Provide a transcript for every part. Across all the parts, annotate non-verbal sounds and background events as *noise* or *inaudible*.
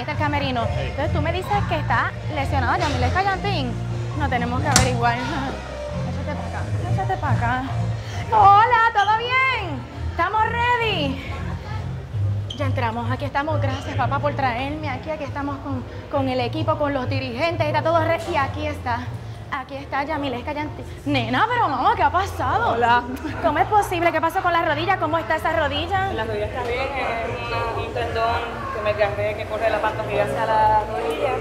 Este es el camerino. Entonces tú me dices que está lesionada Yamilet Callantín. No tenemos que averiguar. *laughs* Échate para acá. Échate para acá. Hola, ¿todo bien? ¿Estamos ready? Ya entramos, aquí estamos, gracias papá por traerme aquí, aquí estamos con, con el equipo, con los dirigentes, está todo ready y aquí está, aquí está Yamilet Callantín. Nena, pero mamá, ¿qué ha pasado? Hola. ¿Cómo es posible? ¿Qué pasó con la rodilla? ¿Cómo está esa rodilla? La rodilla está bien, un tendón que me agarré que corre la pantorrilla hacia la rodilla.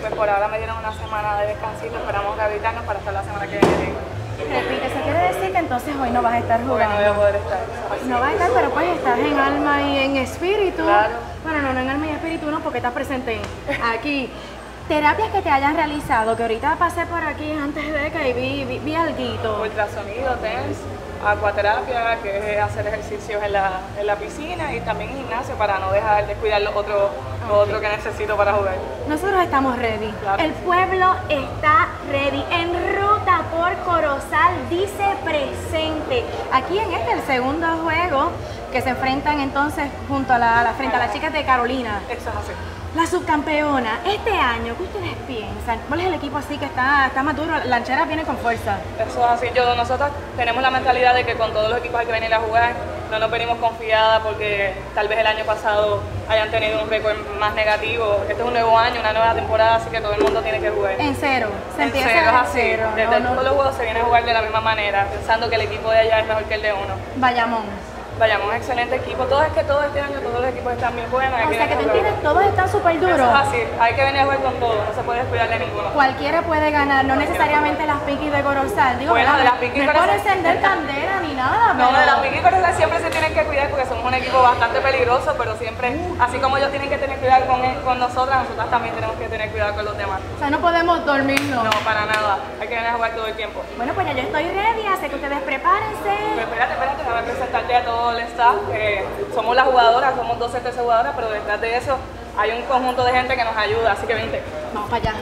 Pues por ahora me dieron una semana de descansito, esperamos rehabilitarnos para estar la semana que viene. Repite, eso quiere decir que entonces hoy no vas a estar Porque no jugando. voy a poder estar. No vas a estar, pero pues estás en alma y en espíritu. Claro. Bueno, no, no en alma y espíritu, no, porque estás presente aquí. Terapias que te hayan realizado, que ahorita pasé por aquí antes de que vi, vi, vi alguito. Ultrasonido, TENS, acuaterapia, que es hacer ejercicios en la, en la piscina y también gimnasio para no dejar de cuidar lo otro, lo otro que necesito para jugar. Nosotros estamos ready. Claro. El pueblo está ready. En ruta por Corozal dice presente. Aquí en este, el segundo juego, que se enfrentan entonces junto a la, a la- frente a las chicas de Carolina. Eso es así. La subcampeona, este año, ¿qué ustedes piensan? ¿Cuál es el equipo así que está, está más duro? Lanchera viene con fuerza. Eso es así. Yo, nosotros tenemos la mentalidad de que con todos los equipos hay que venir a jugar. No nos venimos confiadas porque tal vez el año pasado hayan tenido un récord más negativo. Este es un nuevo año, una nueva temporada, así que todo el mundo tiene que jugar. En cero. Se En empieza cero, así. cero. Desde no, todos no. los juegos se viene a jugar de la misma manera, pensando que el equipo de allá es mejor que el de uno. Bayamón. Vayamos, un excelente equipo. Todo es que todo este año todos los equipos están bien buenos. O sea que venir tú a entiendes, todos están súper Eso duros. es así. Hay que venir a jugar con todo. No se puede descuidar de ninguno. Cualquiera puede ganar, no necesariamente las piquis de Corozal. Digo, Bueno, de las Piquis no es por encender candela ni nada, No, pero... de las Piqui Corozal siempre se tienen que cuidar porque somos un equipo bastante peligroso, pero siempre, así como ellos tienen que tener cuidado con, con nosotras, nosotras también tenemos que tener cuidado con los demás. O sea, no podemos dormirnos. No, para nada. Hay que venir a jugar todo el tiempo. Bueno, pues ya yo estoy ready, así que ustedes prepárense. Pero espérate, espérate, déjame presentarte a todo el staff. que somos las jugadoras, somos 12, 13 jugadoras, pero detrás de eso hay un conjunto de gente que nos ayuda, así que vente. Vamos para allá.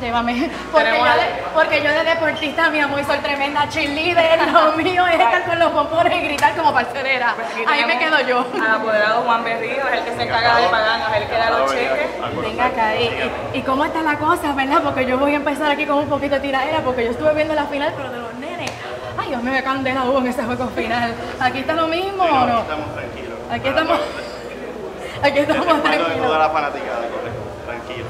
Llévame. *laughs* Porque yo, de, porque yo de deportista, mi amor, soy tremenda cheerleader. *laughs* Lo mío es estar con los pompones y gritar como parcerera. Pues Ahí me quedo yo. Al apoderado Juan Berrío, es el que se encarga de pagarnos, es el que da los cheques. Venga acá, y, y- y cómo está la cosa, verdad? Porque yo voy a empezar aquí con un poquito de tiradera, porque yo estuve viendo la final, pero de los nenes. Dios mío, me candela hubo en ese juego final. ¿Aquí está lo mismo o no? Estamos tranquilos. Aquí estamos. *laughs* Aquí estamos Bueno, de toda tranquilos. la fanaticada, correcto. Tranquilo.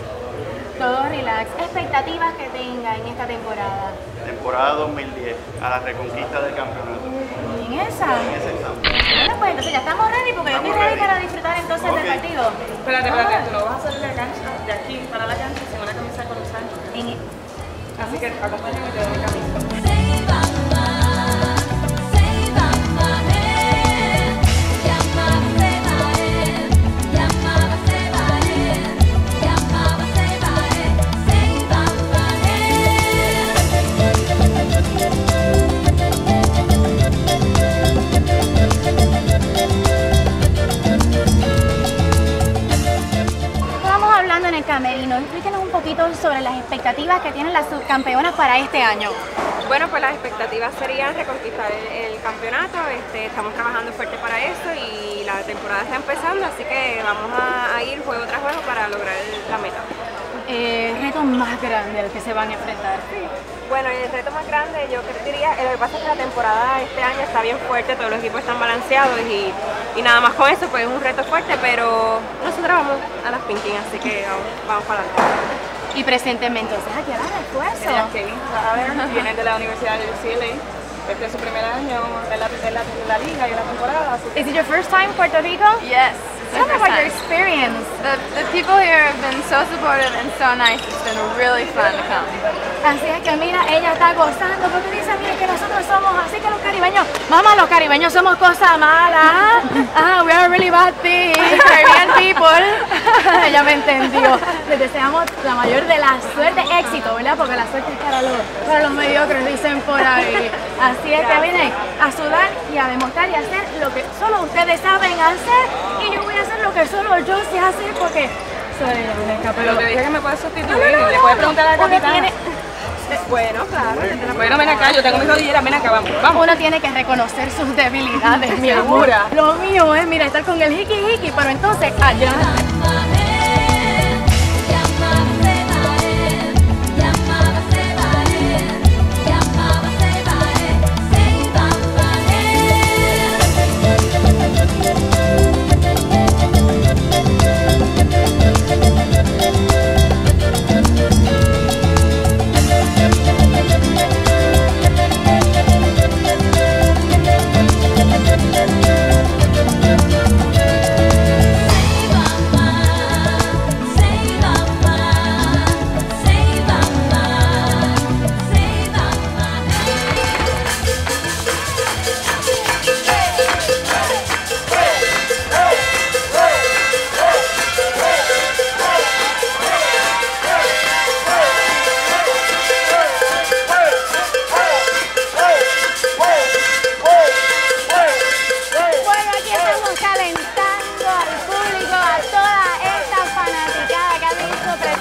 Todo relax. Expectativas que tenga en esta temporada. Temporada 2010, a la reconquista del campeonato. ¿En esa? En ese estamos. Bueno, pues entonces ya estamos ready, porque yo estoy Estamos ready ready. para disfrutar entonces del Ok. partido. Espérate, espérate, tú no vas a salir de la cancha, de aquí para la cancha, sin una camisa colosal. En- Así que acompáñame y te doy mi camisa. Sobre las expectativas que tienen las subcampeonas para este año. Bueno, pues las expectativas serían reconquistar el, el campeonato. Este, estamos trabajando fuerte para eso y la temporada está empezando, así que vamos a, a ir juego tras juego para lograr la meta. Eh, reto más grande al que se van a enfrentar. Bueno, el reto más grande yo diría, eh, lo que pasa es que la temporada este año está bien fuerte, todos los equipos están balanceados y, y nada más con eso, pues es un reto fuerte, pero nosotros vamos a las pinking, así que vamos, vamos para adelante. Y presentemente, entonces aquí va el refuerzo. Ella es Kaylin Raver, viene de la Universidad de UCLA. Este es su primer año en la, en la, en la liga y en la temporada, así que Is it your first time Puerto Rico? Yes. Tell me about your experience. The, the people here have been so supportive and so nice. It's been really fun to come. Así es que mira, ella está gozando porque dice, mira que nosotros así que los caribeños, mamá, los caribeños somos cosa mala. *laughs* Ah, we are really bad things, Caribbean people. *laughs* ella me entendió. Les deseamos la mayor de la suerte, éxito, ¿verdad? Porque la suerte es para los, para los mediocres, dicen por ahí. Así es que vienen a sudar y a demostrar y a hacer lo que solo ustedes saben hacer y yo voy a hacer lo que solo yo sé hacer porque soy la única, Pero te dije que me puedes sustituir, No, no, no, le no, puedes preguntar a la uno capitana. tiene- *laughs* Bueno, claro. Bueno, ven acá, yo tengo mis rodilleras, ven acá, vamos, vamos. Uno tiene que reconocer sus debilidades, mi *laughs* amor. Lo mío es, mira, estar con el hiki hiki, pero entonces allá.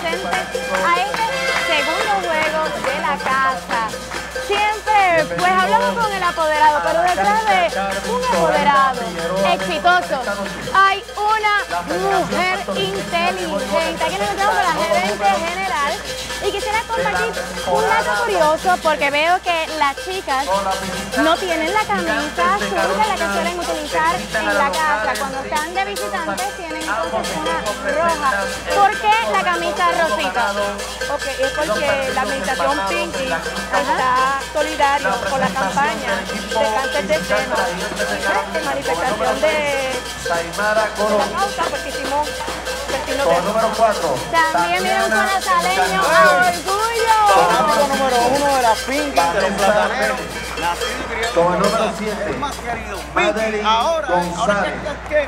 a este segundo juego de la casa. Siempre, pues hablamos con el apoderado, pero detrás de un apoderado exitoso hay una mujer inteligente. Aquí nos encontramos con la gerente general y quisiera compartir un dato curioso porque veo que las chicas no tienen la camisa azul que la que suelen utilizar en la casa. Cuando están de visitantes roja. ¿Por qué la camisa rosita? Ok, es porque la administración Pinky está solidario con la campaña de cáncer de seno, en manifestación de Saimara la Coro, causa, porque hicimos con de número 4. También mira un corazaleño a orgullo. número uno de la finca de los plataneros. Con el número 7, Más querido. Madeline Ahora, ahora González. que,